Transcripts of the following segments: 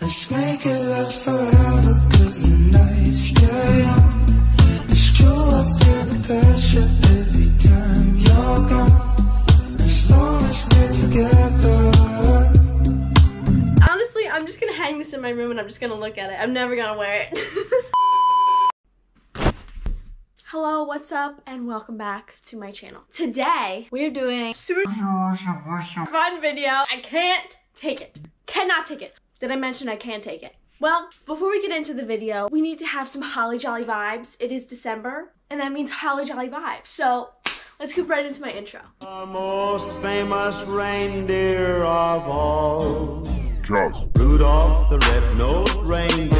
Let's make it last forever, cause the night's still young. It's true, I feel the pressure every time you're gone. As long as we're together. Honestly, I'm just gonna hang this in my room and I'm just gonna look at it. I'm never gonna wear it. Hello, what's up, and welcome back to my channel. Today, we're doing super fun video. I can't take it. Cannot take it. Did I mention I can't take it? Well, before we get into the video, we need to have some holly jolly vibes. It is December, and that means holly jolly vibes. So, let's get right into my intro. The most famous reindeer of all. Just Rudolph the red-nosed reindeer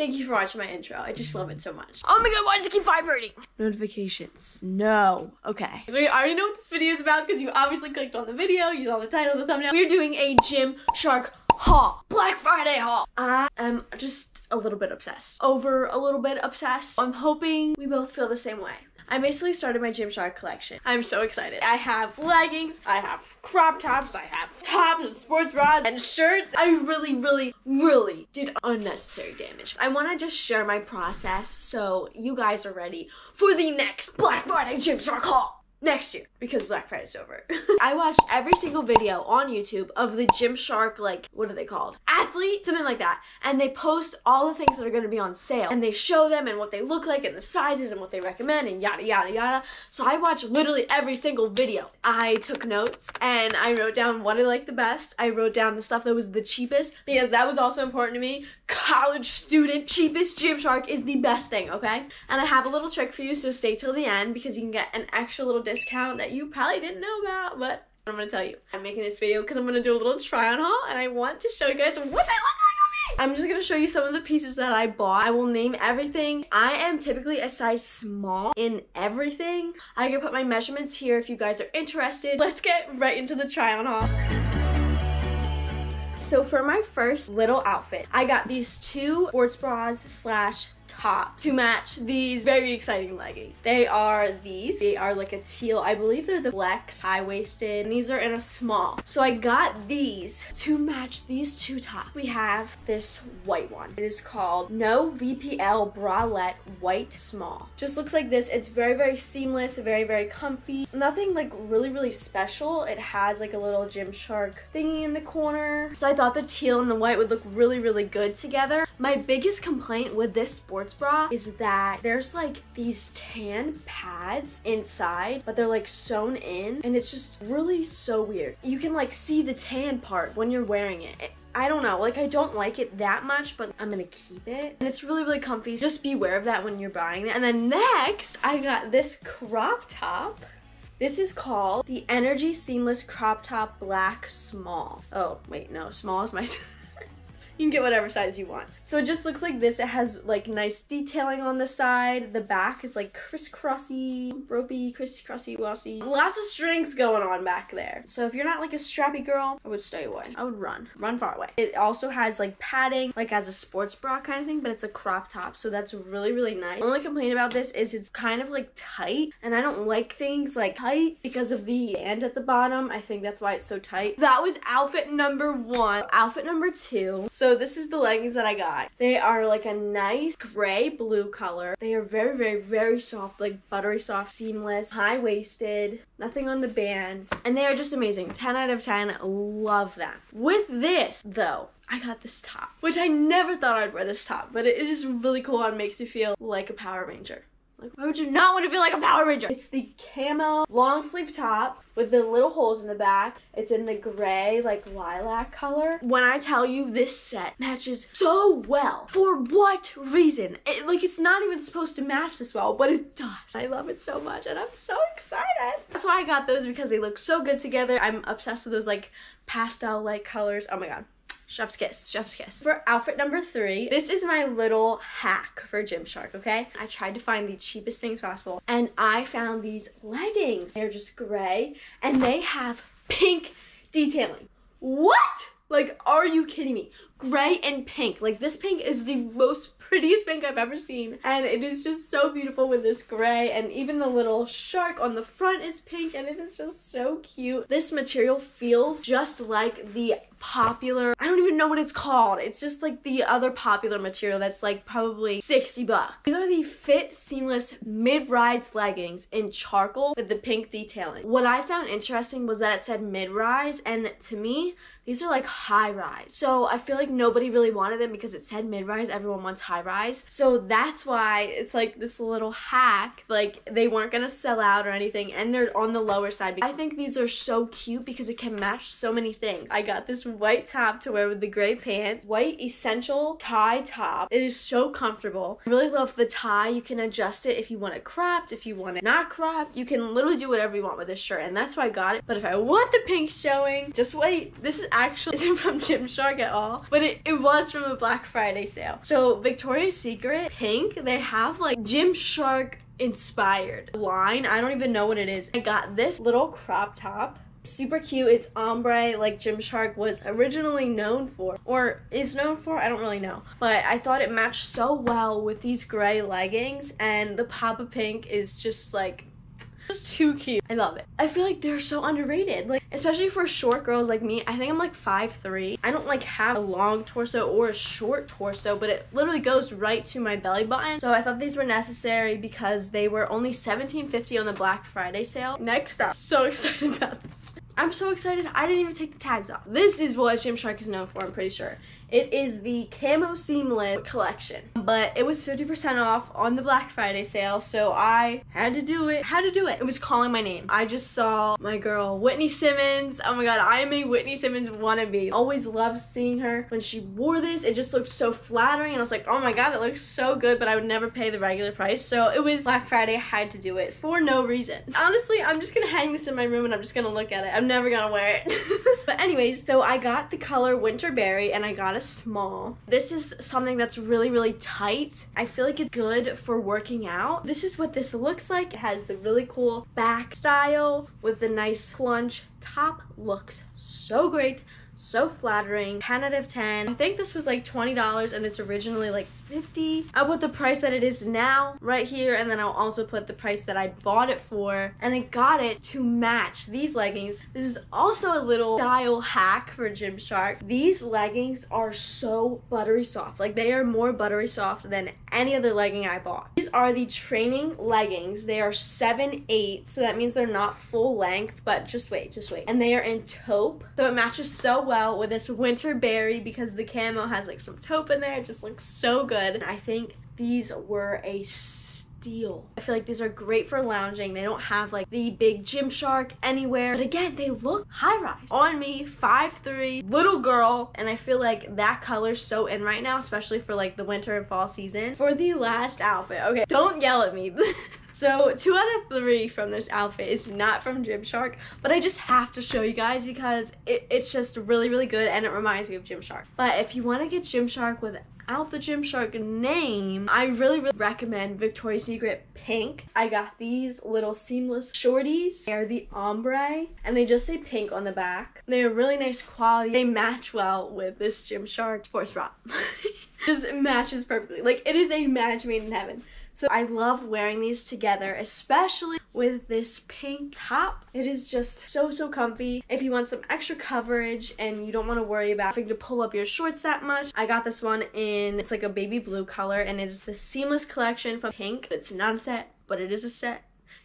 thank you for watching my intro. I just love it so much. Oh my god, why does it keep vibrating? Notifications. No. Okay. So you already know what this video is about because you obviously clicked on the video, you saw the title, the thumbnail. We're doing a Gymshark haul. Black Friday haul. I am just a little bit obsessed. Over a little bit obsessed. I'm hoping we both feel the same way. I basically started my Gymshark collection. I'm so excited. I have leggings, I have crop tops, I have tops and sports bras and shirts. I really, really, really did unnecessary damage. I want to just share my process so you guys are ready for the next Black Friday Gymshark haul next year because Black Friday's over. I watched every single video on YouTube of the Gymshark, like, what are they called? Athlete, something like that. And they post all the things that are gonna be on sale. And they show them and what they look like and the sizes and what they recommend and yada yada yada. So I watched literally every single video. I took notes and I wrote down what I liked the best. I wrote down the stuff that was the cheapest because that was also important to me. College student, cheapest Gymshark is the best thing, okay? And I have a little trick for you, so stay till the end because you can get an extra little discount that you probably didn't know about, but I'm gonna tell you. I'm making this video because I'm gonna do a little try on haul and I want to show you guys what they look like on me. I'm just gonna show you some of the pieces that I bought. I will name everything. I am typically a size small in everything. I can put my measurements here if you guys are interested. Let's get right into the try on haul. So for my first little outfit, I got these two sports bras slash top to match these very exciting leggings. They are these. They are like a teal. I believe they're the flex high-waisted. These are in a small. So I got these to match these two tops. We have this white one. It is called No VPL Bralette White Small. Just looks like this. It's very, very seamless, very, very comfy. Nothing like really, really special. It has like a little Gymshark thingy in the corner. So I thought the teal and the white would look really, really good together. My biggest complaint with this sports bra is that there's like these tan pads inside, but they're like sewn in and it's just really so weird. You can like see the tan part when you're wearing it. I don't know, like I don't like it that much, but I'm gonna keep it. And it's really, really comfy. Just beware of that when you're buying it. And then next, I got this crop top. This is called the Energy Seamless Crop Top Black Small. Oh, wait, no, small is my... You can get whatever size you want. So it just looks like this. It has like nice detailing on the side. The back is like crisscrossy, ropey, crisscrossy, wossy. Lots of strings going on back there. So if you're not like a strappy girl, I would stay away. I would run. Run far away. It also has like padding, like as a sports bra kind of thing, but it's a crop top. So that's really, really nice. only complaint about this is it's kind of like tight. And I don't like things like tight because of the band at the bottom. I think that's why it's so tight. That was outfit number one. Outfit number two. So this is the leggings that I got. They are like a nice gray blue color. They are very, very, very soft, like buttery soft, seamless, high-waisted, nothing on the band. And they are just amazing. 10 out of 10. Love them. With this, though, I got this top, which I never thought I'd wear this top, but it is really cool and makes me feel like a Power Ranger. Like, why would you not want to feel like a Power Ranger? It's the camo long sleeve top with the little holes in the back. It's in the gray, like lilac color. When I tell you this set matches so well, for what reason? It, like, it's not even supposed to match this well, but it does. I love it so much and I'm so excited. That's why I got those because they look so good together. I'm obsessed with those like pastel like colors. Oh my god. Chef's kiss, chef's kiss. For outfit number three, this is my little hack for Gymshark, okay? I tried to find the cheapest things possible and I found these leggings. They're just gray and they have pink detailing. What? Like, are you kidding me? gray and pink. Like this pink is the most prettiest pink I've ever seen. And it is just so beautiful with this gray and even the little shark on the front is pink and it is just so cute. This material feels just like the popular, I don't even know what it's called. It's just like the other popular material that's like probably 60 bucks. These are the Fit Seamless Mid-Rise Leggings in charcoal with the pink detailing. What I found interesting was that it said mid-rise and to me, these are like high rise. So I feel like nobody really wanted them because it said mid rise. Everyone wants high rise. So that's why it's like this little hack. Like they weren't gonna sell out or anything, and they're on the lower side. I think these are so cute because it can match so many things. I got this white top to wear with the gray pants, white essential tie top. It is so comfortable. I really love the tie. You can adjust it if you want it cropped, if you want it not cropped. You can literally do whatever you want with this shirt, and that's why I got it. But if I want the pink showing, just wait. This is actually isn't from Gymshark at all, but it, it was from a Black Friday sale. So Victoria's Secret pink, they have like Gymshark inspired line. I don't even know what it is. I got this little crop top super cute it's ombre like gymshark was originally known for or is known for i don't really know but i thought it matched so well with these gray leggings and the papa pink is just like just too cute. I love it. I feel like they're so underrated. Like, especially for short girls like me. I think I'm like 5'3". I don't like have a long torso or a short torso, but it literally goes right to my belly button. So I thought these were necessary because they were only $17.50 on the Black Friday sale. Next up, so excited about this. I'm so excited. I didn't even take the tags off. This is what Gymshark is known for, I'm pretty sure. It is the Camo Seamless collection, but it was 50% off on the Black Friday sale, so I had to do it. Had to do it. It was calling my name. I just saw my girl Whitney Simmons. Oh my god, I am a Whitney Simmons wannabe. Always loved seeing her. When she wore this, it just looked so flattering, and I was like, oh my god, that looks so good, but I would never pay the regular price. So it was Black Friday. I had to do it for no reason. Honestly, I'm just gonna hang this in my room and I'm just gonna look at it. I'm never gonna wear it. but anyways, so I got the color Winterberry and I got a small. This is something that's really, really tight. I feel like it's good for working out. This is what this looks like. It has the really cool back style with the nice plunge top. Looks so great so flattering 10 out of 10 i think this was like $20 and it's originally like 50 I'll put the price that it is now right here and then i'll also put the price that i bought it for and i got it to match these leggings. This is also a little style hack for gymshark. These leggings are so buttery soft. Like they are more buttery soft than any other legging i bought. These are the training leggings. They are 7 8 so that means they're not full length but just wait just wait. And they are in taupe so it matches so well with this winter berry because the camo has like some taupe in there. It just looks so good. I think these were a steal. I feel like these are great for lounging. They don't have like the big Gymshark anywhere. But again, they look high rise. On me, 5'3", little girl. And I feel like that color's so in right now, especially for like the winter and fall season. For the last outfit, okay, don't yell at me. So two out of three from this outfit is not from Gymshark, but I just have to show you guys because it, it's just really, really good and it reminds me of Gymshark. But if you want to get Gymshark without the Gymshark name, I really, really recommend Victoria's Secret Pink. I got these little seamless shorties. They're the ombre and they just say pink on the back. They're really nice quality. They match well with this Gymshark sports bra. just matches perfectly. Like it is a match made in heaven. So I love wearing these together, especially with this pink top. It is just so, so comfy. If you want some extra coverage and you don't want to worry about having to pull up your shorts that much, I got this one in, it's like a baby blue color and it is the Seamless Collection from Pink. It's not a set, but it is a set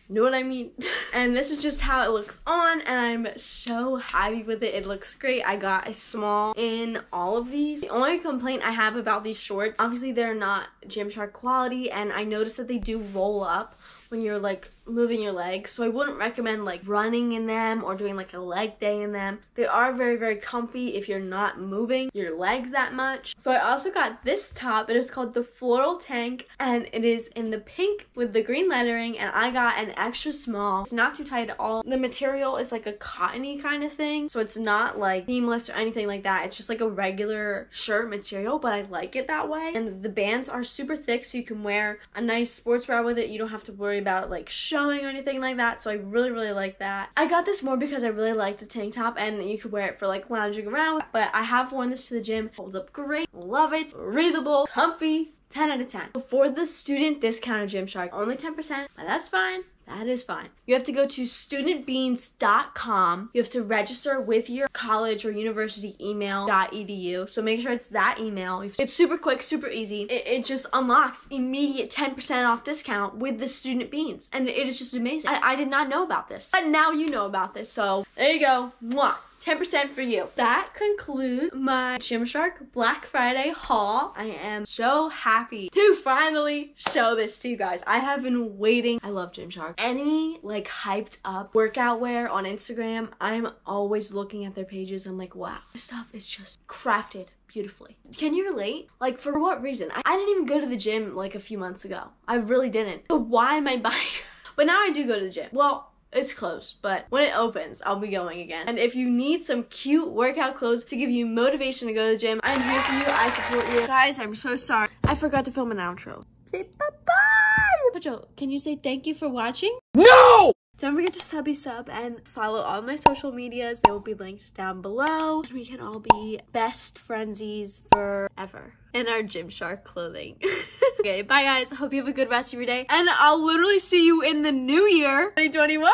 know what I mean? and this is just how it looks on and I'm so happy with it. It looks great. I got a small in all of these. The only complaint I have about these shorts, obviously they're not Gymshark quality and I noticed that they do roll up when you're like moving your legs. So I wouldn't recommend like running in them or doing like a leg day in them. They are very, very comfy if you're not moving your legs that much. So I also got this top. It is called the Floral Tank and it is in the pink with the green lettering and I got an extra small. It's not too tight at all. The material is like a cottony kind of thing. So it's not like seamless or anything like that. It's just like a regular shirt material, but I like it that way. And the bands are super thick so you can wear a nice sports bra with it. You don't have to worry about like or anything like that. So I really, really like that. I got this more because I really like the tank top and you could wear it for like lounging around. But I have worn this to the gym. Holds up great. Love it. Breathable, comfy, 10 out of 10. For the student discount at Gymshark, only 10%, but that's fine. That is fine. You have to go to studentbeans.com. You have to register with your college or university email.edu. So make sure it's that email. It's super quick, super easy. It, it just unlocks immediate 10% off discount with the student beans. And it is just amazing. I, I did not know about this. But now you know about this. So there you go. Mwah. 10% for you. That concludes my Gymshark Black Friday haul. I am so happy to finally show this to you guys. I have been waiting. I love Gymshark. Any like hyped up workout wear on Instagram, I'm always looking at their pages. I'm like, wow, this stuff is just crafted beautifully. Can you relate? Like, for what reason? I, I didn't even go to the gym like a few months ago. I really didn't. So why am I buying? but now I do go to the gym. Well, it's closed, but when it opens, I'll be going again. And if you need some cute workout clothes to give you motivation to go to the gym, I'm here for you. I support you. Guys, I'm so sorry. I forgot to film an outro. Say bye-bye! Joe, can you say thank you for watching? No! Don't forget to subby sub and follow all my social medias. They will be linked down below. And we can all be best friendsies forever in our Gymshark clothing. okay, bye guys. Hope you have a good rest of your day. And I'll literally see you in the new year, 2021.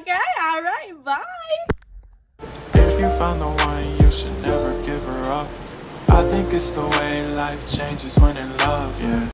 Okay, all right, bye. If you found the one, you should never give her up. I think it's the way life changes when in love, yeah.